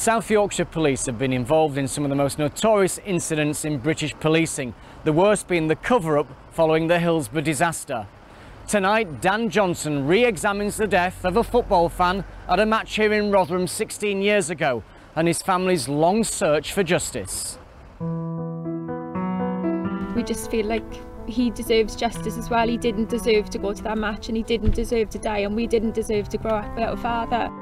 South Yorkshire Police have been involved in some of the most notorious incidents in British policing, the worst being the cover-up following the Hillsborough disaster. Tonight, Dan Johnson re-examines the death of a football fan at a match here in Rotherham 16 years ago and his family's long search for justice. We just feel like he deserves justice as well. He didn't deserve to go to that match and he didn't deserve to die and we didn't deserve to grow up without a father.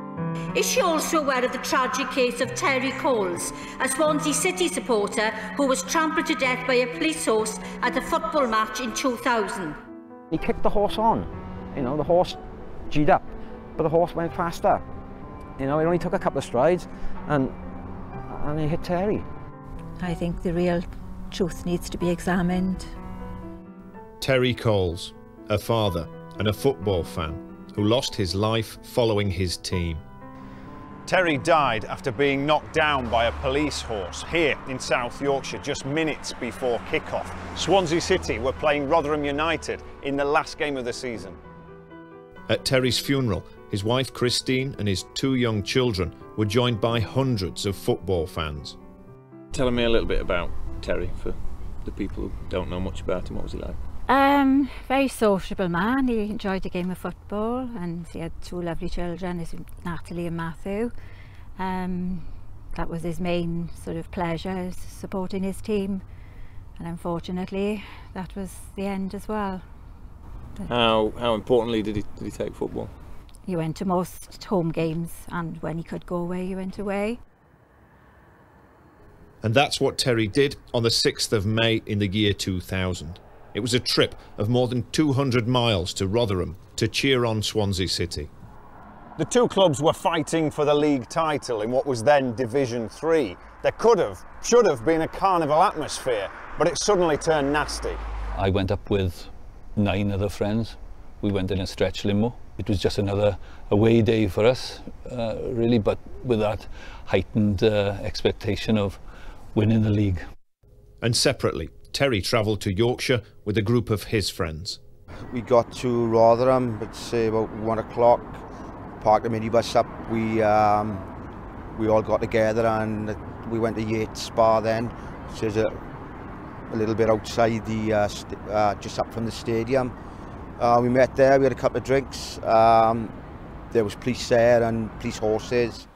Is she also aware of the tragic case of Terry Coles, a Swansea City supporter who was trampled to death by a police horse at a football match in 2000? He kicked the horse on. You know, the horse G'd up, but the horse went faster. You know, it only took a couple of strides and, and he hit Terry. I think the real truth needs to be examined. Terry Coles, a father and a football fan who lost his life following his team. Terry died after being knocked down by a police horse here in South Yorkshire just minutes before kick-off. Swansea City were playing Rotherham United in the last game of the season. At Terry's funeral, his wife Christine and his two young children were joined by hundreds of football fans. Tell me a little bit about Terry for the people who don't know much about him. What was he like? Um, very sociable man. He enjoyed the game of football and he had two lovely children, his Natalie and Matthew. Um, that was his main sort of pleasure, supporting his team. And unfortunately, that was the end as well. How, how importantly did he, did he take football? He went to most home games and when he could go away, he went away. And that's what Terry did on the 6th of May in the year 2000. It was a trip of more than 200 miles to Rotherham to cheer on Swansea City. The two clubs were fighting for the league title in what was then Division 3. There could have, should have been a carnival atmosphere, but it suddenly turned nasty. I went up with nine other friends. We went in a stretch limo. It was just another away day for us, uh, really, but with that heightened uh, expectation of winning the league. And separately, Terry travelled to Yorkshire with a group of his friends. We got to Rotherham at say about one o'clock, parked the minibus up, we um, we all got together and we went to Yates Bar then, which is a, a little bit outside the, uh, uh, just up from the stadium. Uh, we met there, we had a couple of drinks, um, there was police there and police horses.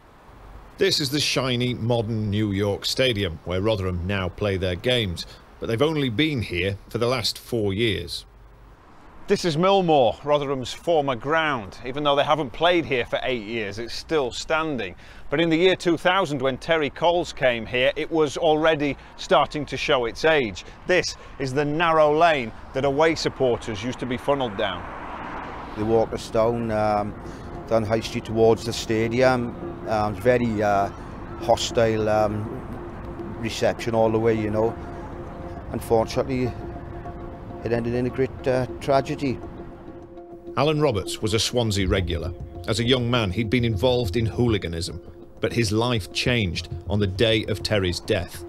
This is the shiny, modern New York Stadium, where Rotherham now play their games but they've only been here for the last four years. This is Millmoor, Rotherham's former ground. Even though they haven't played here for eight years, it's still standing. But in the year 2000, when Terry Coles came here, it was already starting to show its age. This is the narrow lane that away supporters used to be funneled down. They walked us down, um, down High Street towards the stadium. Um, very uh, hostile um, reception all the way, you know unfortunately, it ended in a great uh, tragedy. Alan Roberts was a Swansea regular. As a young man, he'd been involved in hooliganism, but his life changed on the day of Terry's death.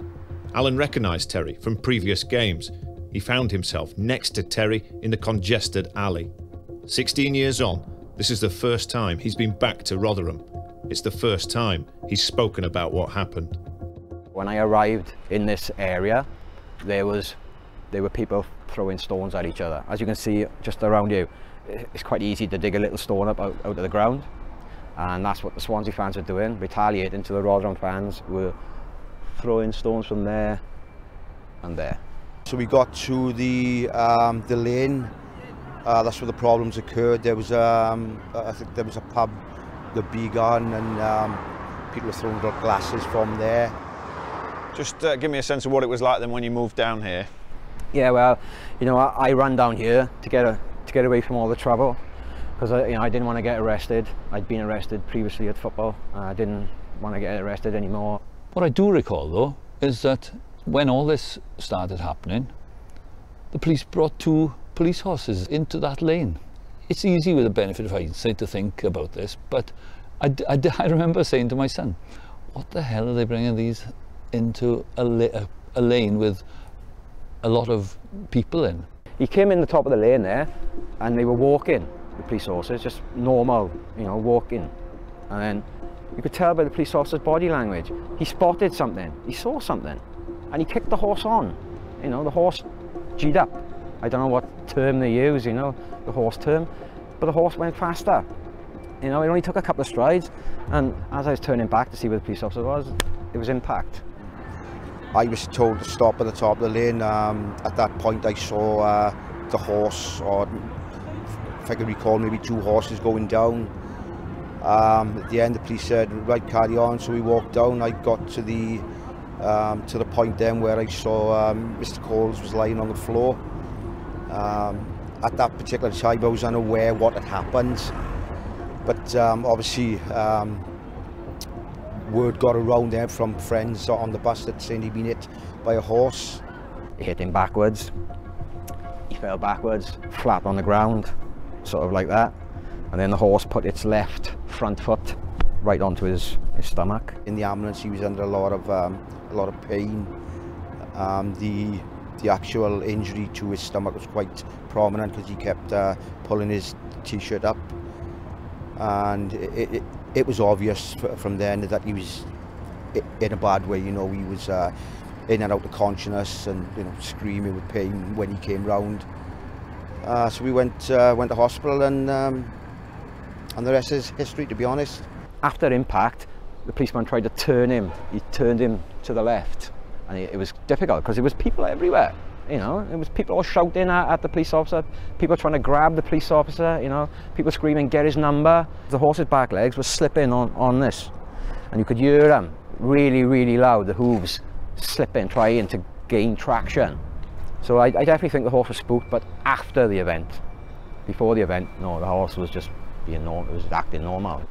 Alan recognised Terry from previous games. He found himself next to Terry in the congested alley. 16 years on, this is the first time he's been back to Rotherham. It's the first time he's spoken about what happened. When I arrived in this area, there was there were people throwing stones at each other. As you can see just around you, it's quite easy to dig a little stone up out, out of the ground. And that's what the Swansea fans are doing, retaliating to the Rotherham fans who are throwing stones from there and there. So we got to the um, the lane. Uh, that's where the problems occurred. There was um, I think there was a pub, the Beacon, and um, people were throwing glasses from there. Just uh, give me a sense of what it was like then when you moved down here. Yeah, well, you know, I, I ran down here to get a, to get away from all the trouble because I, you know, I didn't want to get arrested. I'd been arrested previously at football. I didn't want to get arrested anymore. What I do recall though is that when all this started happening, the police brought two police horses into that lane. It's easy with the benefit of hindsight to think about this, but I, I, I remember saying to my son, what the hell are they bringing these into a, a, lane with a lot of people in. He came in the top of the lane there and they were walking, the police horses, just normal, you know, walking. And then You could tell by the police officer's body language. He spotted something, he saw something, and he kicked the horse on. You know, the horse G'd up. I don't know what term they use, you know, the horse term, but the horse went faster. You know, it only took a couple of strides, and as I was turning back to see where the police officer was, it was impact. I was told to stop at the top of the lane. Um, at that point, I saw uh, the horse, or if I can recall, maybe two horses going down. Um, at the end, the police said, right, carry on. So we walked down. I got to the um, to the point then where I saw um, Mr. Coles was lying on the floor. Um, at that particular time, I was unaware what had happened. But um, obviously, um, word got around there from friends on the bus that saying he'd been hit by a horse. It hit him backwards. He fell backwards, flat on the ground, sort of like that. And then the horse put its left front foot right onto his, his stomach. In the ambulance, he was under a lot of um, a lot of pain. Um, the the actual injury to his stomach was quite prominent because he kept uh, pulling his t-shirt up, and it, it, it was obvious from then that he was in a bad way. You know, he was uh, in and out of consciousness and you know screaming with pain when he came round. Uh, so we went uh, went to hospital and um, and the rest is history. To be honest. After impact, the policeman tried to turn him. He turned him to the left, and it, it was difficult because there was people everywhere. You know, it was people all shouting at, at, the police officer, people trying to grab the police officer, you know, people screaming, get his number. The horse's back legs were slipping on, on this, and you could hear them really, really loud, the hooves slipping, trying to gain traction. So I, I definitely think the horse was spooked, but after the event, before the event, no, the horse was just being normal, it was acting normal.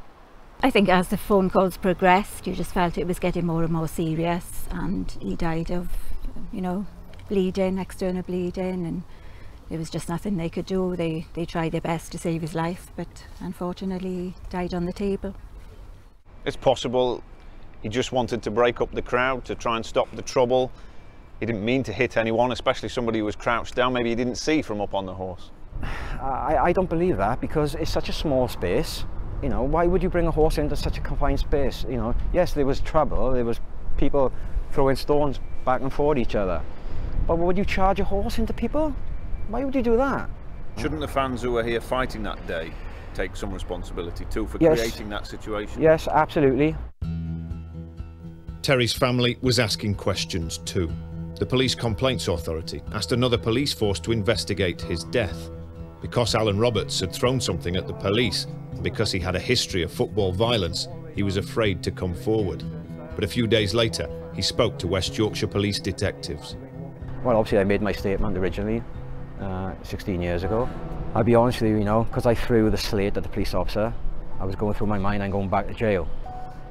I think as the phone calls progressed, you just felt it was getting more and more serious and he died of, you know, bleeding, external bleeding and there was just nothing they could do. They, they tried their best to save his life, but unfortunately he died on the table. It's possible he just wanted to break up the crowd to try and stop the trouble. He didn't mean to hit anyone, especially somebody who was crouched down. Maybe he didn't see from up on the horse. I, I don't believe that because it's such a small space you know, why would you bring a horse into such a confined space? You know, yes, there was trouble, there was people throwing stones back and forth each other. But would you charge a horse into people? Why would you do that? Shouldn't the fans who were here fighting that day take some responsibility too for yes. creating that situation? Yes, absolutely. Terry's family was asking questions too. The Police Complaints Authority asked another police force to investigate his death. Because Alan Roberts had thrown something at the police, and because he had a history of football violence, he was afraid to come forward. But a few days later, he spoke to West Yorkshire police detectives. Well, obviously I made my statement originally, uh, 16 years ago. I'll be honest with you, you know, because I threw the slate at the police officer, I was going through my mind, I'm going back to jail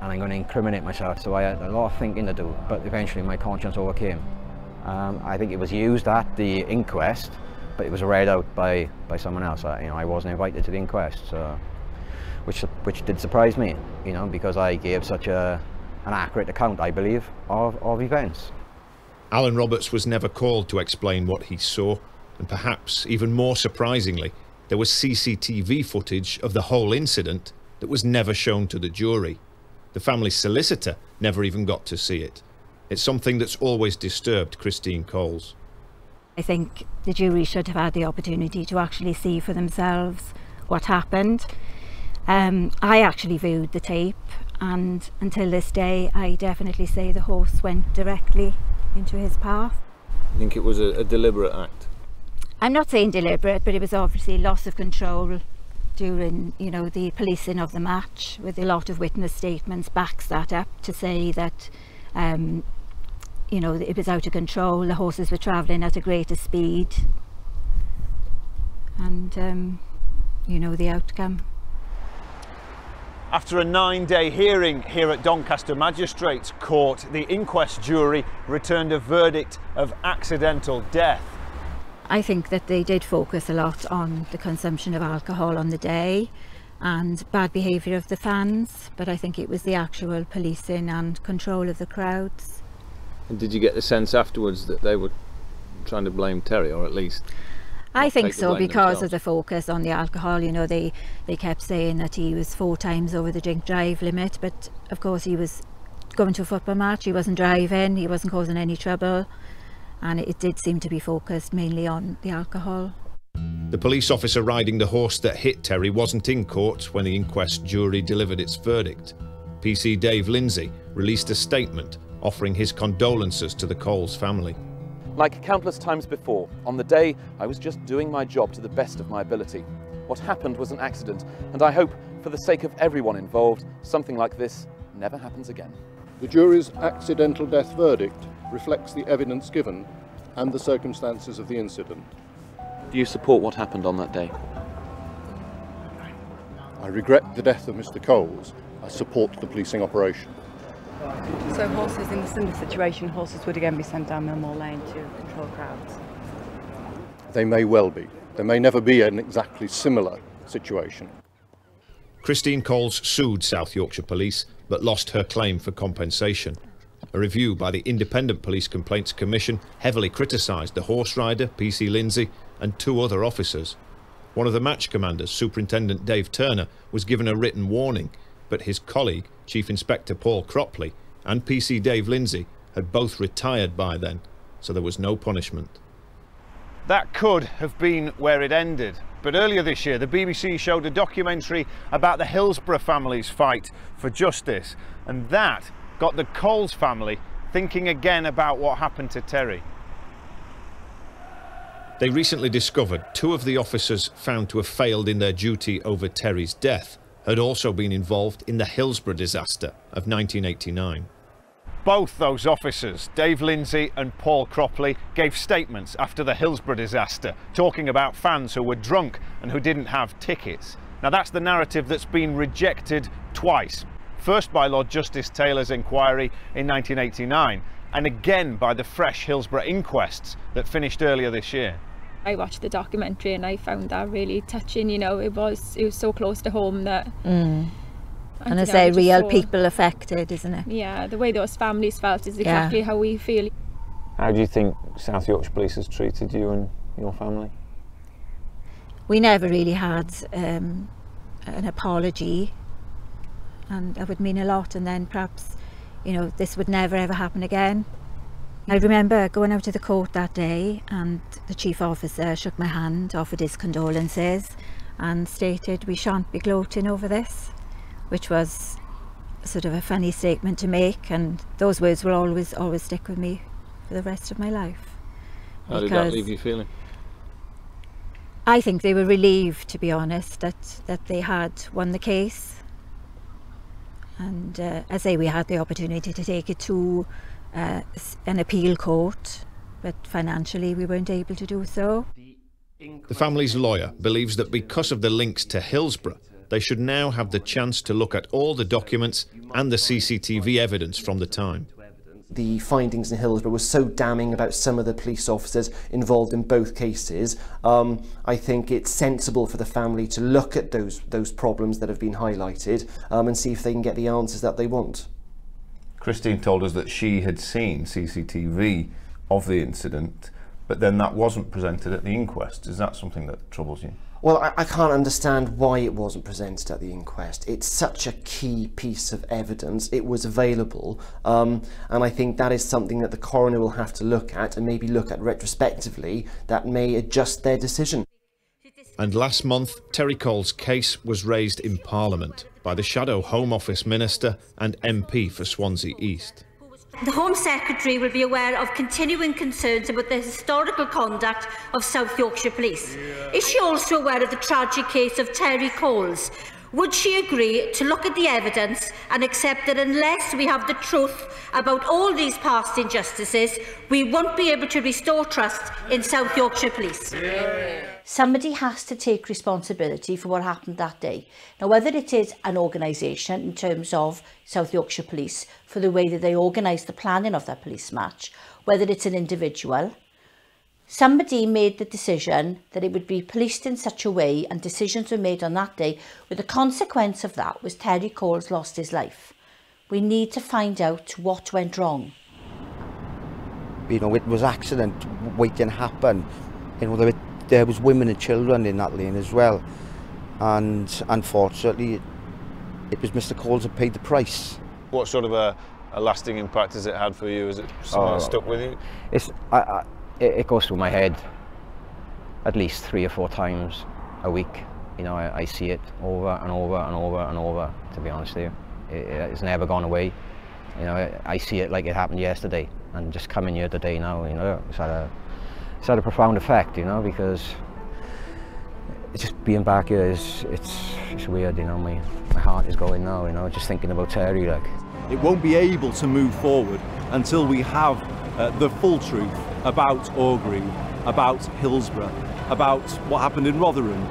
and I'm going to incriminate myself. So I had a lot of thinking to do, but eventually my conscience overcame. Um, I think it was used at the inquest but it was read out by by someone else. I, you know, I wasn't invited to the inquest, so, which which did surprise me, you know, because I gave such a an accurate account, I believe, of, of events. Alan Roberts was never called to explain what he saw, and perhaps even more surprisingly, there was CCTV footage of the whole incident that was never shown to the jury. The family's solicitor never even got to see it. It's something that's always disturbed Christine Coles. I think the jury should have had the opportunity to actually see for themselves what happened. Um, I actually viewed the tape and until this day I definitely say the horse went directly into his path. I think it was a, a deliberate act? I'm not saying deliberate but it was obviously loss of control during you know the policing of the match with a lot of witness statements backs that up to say that um, you know, it was out of control. The horses were travelling at a greater speed. And, um, you know, the outcome. After a nine-day hearing here at Doncaster Magistrates Court, the inquest jury returned a verdict of accidental death. I think that they did focus a lot on the consumption of alcohol on the day and bad behaviour of the fans, but I think it was the actual policing and control of the crowds and did you get the sense afterwards that they were trying to blame Terry, or at least? I think so because themselves? of the focus on the alcohol. You know, they they kept saying that he was four times over the drink drive limit, but of course he was going to a football match. He wasn't driving. He wasn't causing any trouble, and it, it did seem to be focused mainly on the alcohol. The police officer riding the horse that hit Terry wasn't in court when the inquest jury delivered its verdict. PC Dave Lindsay released a statement offering his condolences to the Coles family. Like countless times before, on the day I was just doing my job to the best of my ability. What happened was an accident, and I hope, for the sake of everyone involved, something like this never happens again. The jury's accidental death verdict reflects the evidence given and the circumstances of the incident. Do you support what happened on that day? I regret the death of Mr Coles. I support the policing operation. So horses in a similar situation, horses would again be sent down Millmoor Lane to control crowds. They may well be. There may never be an exactly similar situation. Christine Coles sued South Yorkshire Police but lost her claim for compensation. A review by the Independent Police Complaints Commission heavily criticised the horse rider, PC Lindsay, and two other officers. One of the match commanders, Superintendent Dave Turner, was given a written warning, but his colleague, Chief Inspector Paul Cropley, and PC Dave Lindsay had both retired by then, so there was no punishment. That could have been where it ended. But earlier this year, the BBC showed a documentary about the Hillsborough family's fight for justice. And that got the Coles family thinking again about what happened to Terry. They recently discovered two of the officers found to have failed in their duty over Terry's death had also been involved in the Hillsborough disaster of 1989. Both those officers, Dave Lindsay and Paul Cropley, gave statements after the Hillsborough disaster, talking about fans who were drunk and who didn't have tickets. Now that's the narrative that's been rejected twice. First by Lord Justice Taylor's inquiry in 1989, and again by the fresh Hillsborough inquests that finished earlier this year. I watched the documentary and I found that really touching. You know, it was it was so close to home that. Mm. And don't I say, real saw- people affected, isn't it? Yeah, the way those families felt is Yeah. exactly how we feel. How do you think South Yorkshire Police has treated you and your family? We never really had um, an apology, and that would mean a lot. And then perhaps, you know, this would never ever happen again. I remember going out to the court that day, and the chief officer shook my hand, offered his condolences, and stated we shan't be gloating over this, which was sort of a funny statement to make, and those words will always always stick with me for the rest of my life. How did that leave you feeling? I think they were relieved, to be honest, that, that they had won the case. And uh, as I say, we had the opportunity to take it to uh, an appeal court, but financially we weren't able to do so. The family's lawyer believes that because of the links to Hillsborough, they should now have the chance to look at all the documents and the CCTV evidence from the time. the findings in Hillsborough were so damning about some of the police officers involved in both cases. Um, I think it's sensible for the family to look at those those problems that have been highlighted um, and see if they can get the answers that they want. Christine told us that she had seen CCTV of the incident, but then that wasn't presented at the inquest. Is that something that troubles you? Well, I, I can't understand why it wasn't presented at the inquest. It's such a key piece of evidence. It was available, um, and I think that is something that the coroner will have to look at and maybe look at retrospectively that may adjust their decision. And last month, Terry Cole's case was raised in Parliament by the Shadow Home Office Minister and MP for Swansea East. The Home Secretary will be aware of continuing concerns about the historical conduct of South Yorkshire Police. Is she also aware of the tragic case of Terry Coles? Would she agree to look at the evidence and accept that unless we have the truth about all these past injustices, we won't be able to restore trust in South Yorkshire Police? somebody has to take responsibility for what happened that day. Now, whether it is an organisation in terms of South Yorkshire Police for the way that they organised the planning of that police match, whether it's an individual, somebody made the decision that it would be policed in such a way and decisions were made on that day with the consequence of that was Terry Coles lost his life. We need to find out what went wrong. You know, it was accident waiting to happen. You know, there were there was women and children in that lane as well. And unfortunately, it, it was Mr. Coles that paid the price. What sort of a, a lasting impact has it had for you? Is it something Oh. that stuck with you? It's I, I, it, it goes through my head at least three or four times a week. You know, I, I see it over and over and over and over. To be honest with you, it, it's never gone away. You know, I, I see it like it happened yesterday, and just coming here today now, you know, it's had a it's had a profound effect. You know, because just being back here is it's it's weird. You know, my my heart is going now. You know, just thinking about Terry, like. It won't be able to move forward until we have uh, the full truth about Orgreave, about Hillsborough, about what happened in Rotherham.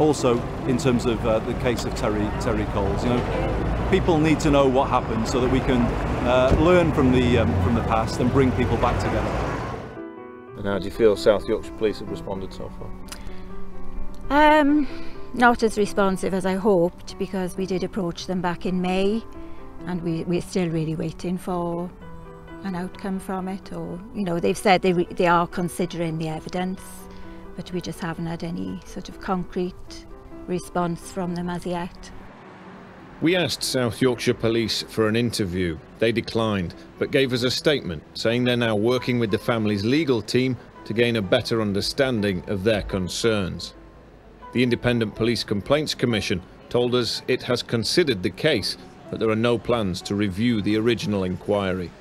Also, in terms of uh, the case of Terry Terry Coles, you know, people need to know what happened so that we can uh, learn from the um, from the past and bring people back together. And how do you feel South Yorkshire Police have responded so far? Um, not as responsive as I hoped because we did approach them back in May and we, we're still really waiting for an outcome from it or you know they've said they, they are considering the evidence but we just haven't had any sort of concrete response from them as yet. We asked South Yorkshire Police for an interview. They declined, but gave us a statement saying they're now working with the family's legal team to gain a better understanding of their concerns. The Independent Police Complaints Commission told us it has considered the case, but there are no plans to review the original inquiry.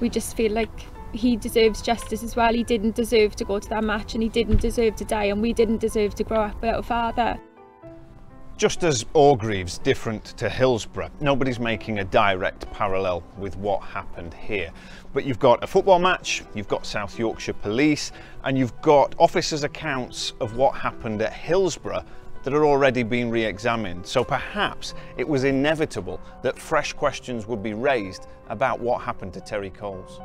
We just feel like he deserves justice as well. He didn't deserve to go to that match and he didn't deserve to die and we didn't deserve to grow up without a father. Just as Orgreave's different to Hillsborough, nobody's making a direct parallel with what happened here. But you've got a football match, you've got South Yorkshire Police, and you've got officers' accounts of what happened at Hillsborough that are already being re-examined. So perhaps it was inevitable that fresh questions would be raised about what happened to Terry Coles.